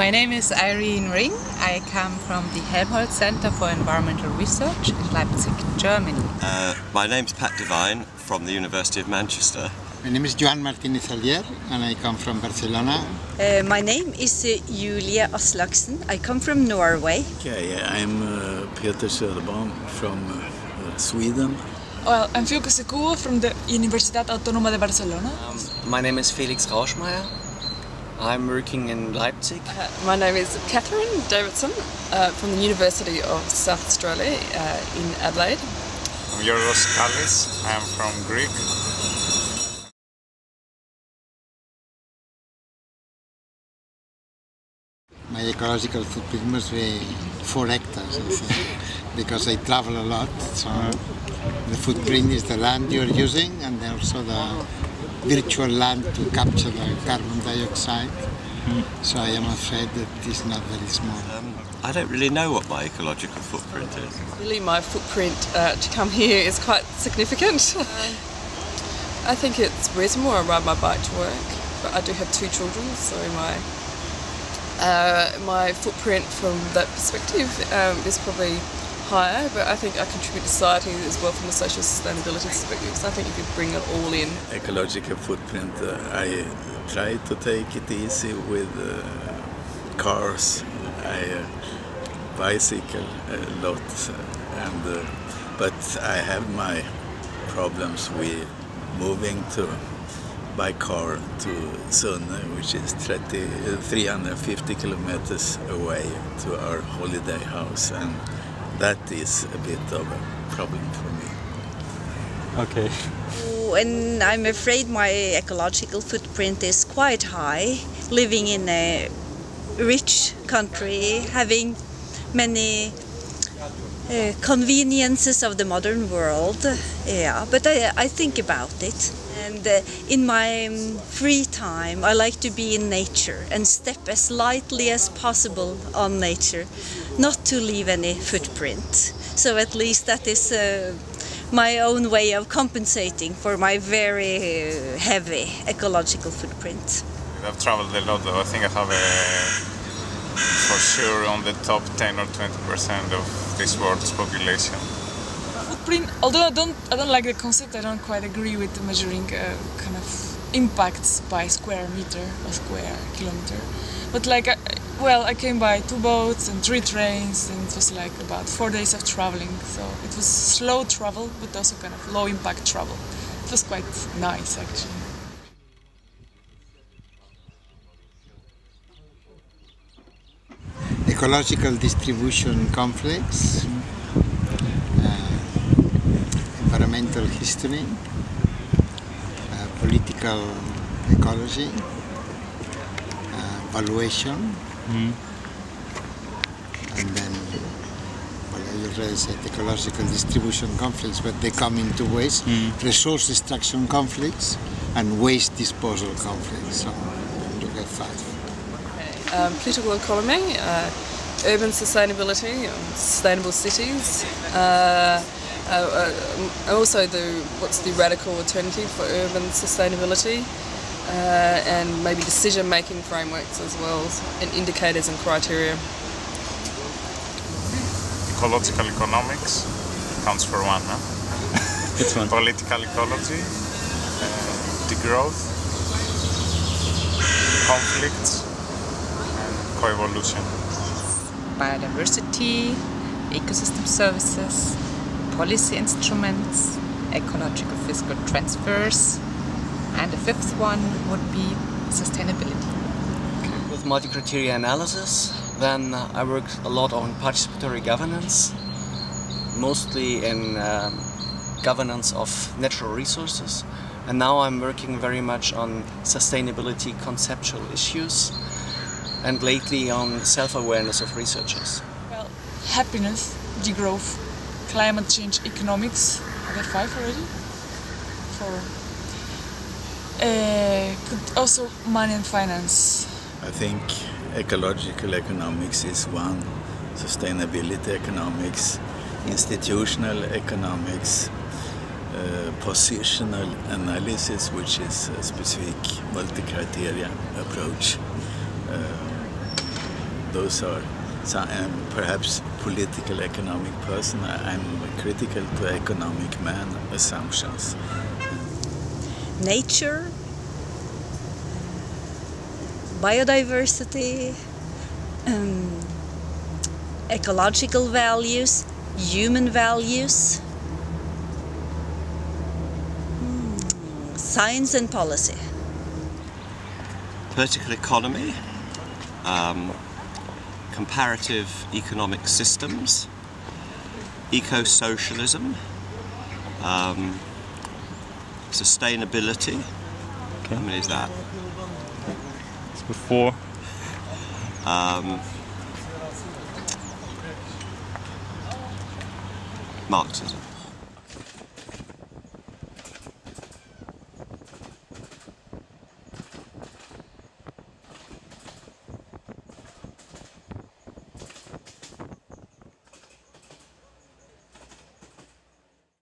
My name is Irene Ring. I come from the Helmholtz Center for Environmental Research in Leipzig, Germany. Uh, my is Pat Devine from the University of Manchester. My name is Joan Martinez Alier and I come from Barcelona. Uh, my name is uh, Iulia Aslaksen. I come from Norway. Okay, I'm uh, Peter Söderbaum from uh, Sweden. Well, I'm Filka Sekulova from the Universidad Autónoma de Barcelona. Um, my name is Felix Rauschmayer. I'm working in Leipzig. Uh, my name is Kathryn Davidson uh, from the University of South Australia uh, in Adelaide. I'm Giorgos Kallis. I'm from Greek. My ecological footprint must be four hectares, I think, because I travel a lot. So the footprint is the land you're using and also the virtual land to capture the carbon dioxide. So I am afraid that it's not very small. Um, I don't really know what my ecological footprint is. Really, my footprint uh, to come here is quite significant. I think it's reasonable. I ride my bike to work, but I do have two children, so my uh, my footprint from that perspective um, is probably higher, but I think I contribute to society as well from a social sustainability perspective. So I think you could bring it all in. Ecological footprint, uh, I try to take it easy with uh, cars. I uh, bicycle a lot, and uh, but I have my problems with moving to by car to Sunne, which is 30, 350 kilometers away to our holiday house, and that is a bit of a problem for me. Okay. And I'm afraid my ecological footprint is quite high, living in a rich country, having many uh, conveniences of the modern world. Yeah, but I, I think about it. And uh, in my um, free time, I like to be in nature and step as lightly as possible on nature, not to leave any footprint. So at least that is uh, my own way of compensating for my very heavy ecological footprint. I've traveled a lot, though. I think I have a, for sure on the top 10 or 20 percent of this world's population footprint. Although I don't, I don't like the concept. I don't quite agree with measuring uh, kind of impacts by square meter or square kilometer. But like, I, well, I came by two boats and three trains, and it was like about four days of traveling. So it was slow travel, but also kind of low impact travel. It was quite nice, actually. Ecological distribution conflicts environmental history, uh, political ecology, uh, valuation, mm. and then, well, I already said ecological distribution conflicts, but they come in two ways, mm. resource extraction conflicts and waste disposal conflicts. So you get five. Um, political economy, uh, urban sustainability, sustainable cities, uh, uh, uh, also the what's the radical alternative for urban sustainability uh, and maybe decision making frameworks as well and indicators and criteria. Ecological economics counts for one, huh? Which one? Political ecology, uh, degrowth, conflicts, and coevolution. Biodiversity, ecosystem services, policy instruments, ecological fiscal transfers, and the fifth one would be sustainability. With multi-criteria analysis, then I worked a lot on participatory governance, mostly in um, governance of natural resources, and now I'm working very much on sustainability conceptual issues, and lately on self-awareness of researchers. Well, happiness, degrowth, climate change economics. I got five already. Four. Uh, could also money and finance. I think ecological economics is one, sustainability economics, institutional economics, uh, positional analysis, which is a specific multi-criteria approach. Uh, those are some, um, perhaps political economic person. I- I'm critical to economic man assumptions. nature, biodiversity, um, ecological values, human values, hmm, science and policy. Political economy, um, comparative economic systems, eco-socialism, um, sustainability. Okay. How many is that? It's before. Um, Marxism.